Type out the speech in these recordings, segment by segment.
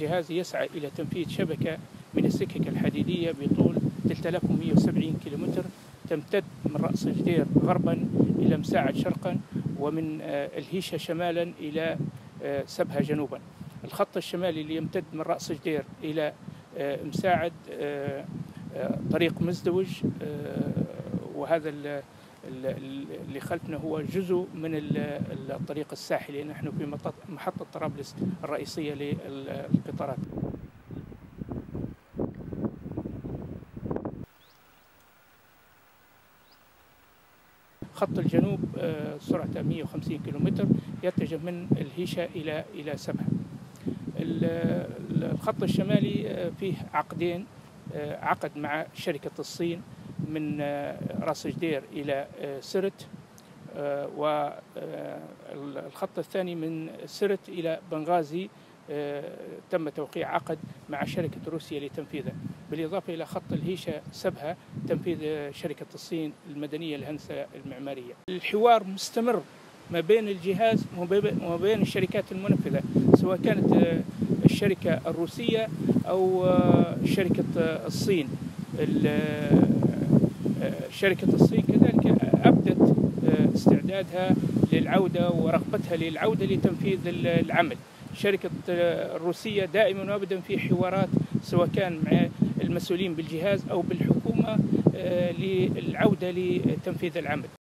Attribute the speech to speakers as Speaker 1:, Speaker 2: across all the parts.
Speaker 1: الجهاز يسعى إلى تنفيذ شبكة من السكك الحديدية بطول 3170 كيلومتر تمتد من رأس جدير غربا إلى مساعد شرقا ومن الهيشة شمالا إلى سبها جنوبا. الخط الشمالي اللي يمتد من رأس جدير إلى مساعد طريق مزدوج وهذا اللي خلفنا هو جزء من الطريق الساحلي. نحن في محطة طرابلس الرئيسية للقطارات. خط الجنوب سرعته 150 كيلومتر يتجه من الهيشة إلى إلى سبها. الخط الشمالي فيه عقدين عقد مع شركة الصين. من راس جدير إلى سرت والخط الثاني من سرت إلى بنغازي تم توقيع عقد مع شركة روسيا لتنفيذه. بالإضافة إلى خط الهيشة سبها تنفيذ شركة الصين المدنية الهندسة المعمارية. الحوار مستمر ما بين الجهاز وما بين الشركات المنفذة سواء كانت الشركة الروسية أو شركة الصين. شركة الصين كذلك أبدت استعدادها للعودة ورغبتها للعودة لتنفيذ العمل. شركة الروسية دائما وابدا في حوارات سواء كان مع المسؤولين بالجهاز أو بالحكومة للعودة لتنفيذ العمل.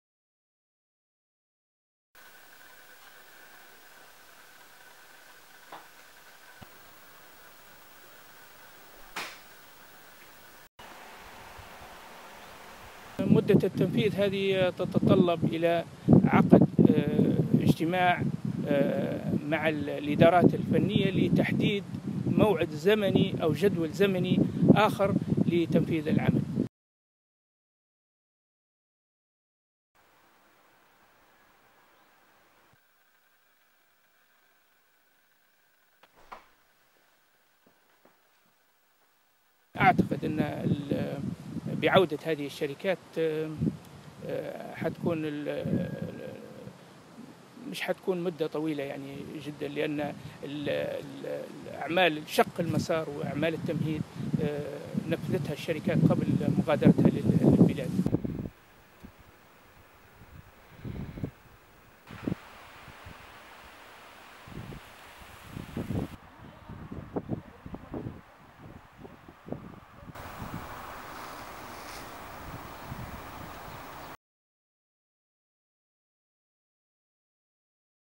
Speaker 1: مدة التنفيذ هذه تتطلب إلى عقد اجتماع مع الإدارات الفنية لتحديد موعد زمني أو جدول زمني آخر لتنفيذ العمل. أعتقد أن بعودة هذه الشركات حتكون مش حتكون مدة طويلة يعني جدا لأن أعمال شق المسار وأعمال التمهيد نفذتها الشركات قبل مغادرتها للبلاد.